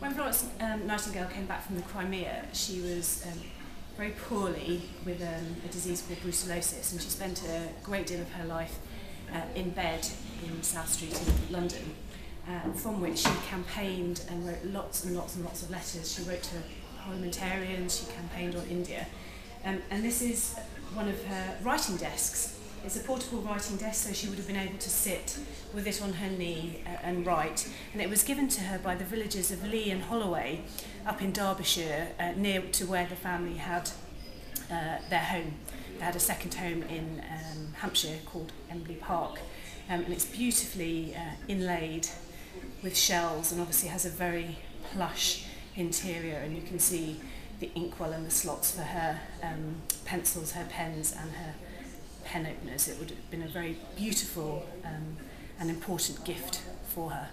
When Florence um, Nightingale came back from the Crimea, she was um, very poorly with um, a disease called brucellosis, and she spent a great deal of her life uh, in bed in South Street in London, uh, from which she campaigned and wrote lots and lots and lots of letters. She wrote to parliamentarians, she campaigned on India. Um, and this is one of her writing desks. It's a portable writing desk, so she would have been able to sit with it on her knee uh, and write. And it was given to her by the villagers of Lea and Holloway up in Derbyshire, uh, near to where the family had uh, their home. They had a second home in um, Hampshire called Embley Park. Um, and it's beautifully uh, inlaid with shells and obviously has a very plush interior and you can see the inkwell and the slots for her um, pencils, her pens and her pen openers. It would have been a very beautiful um, and important gift for her.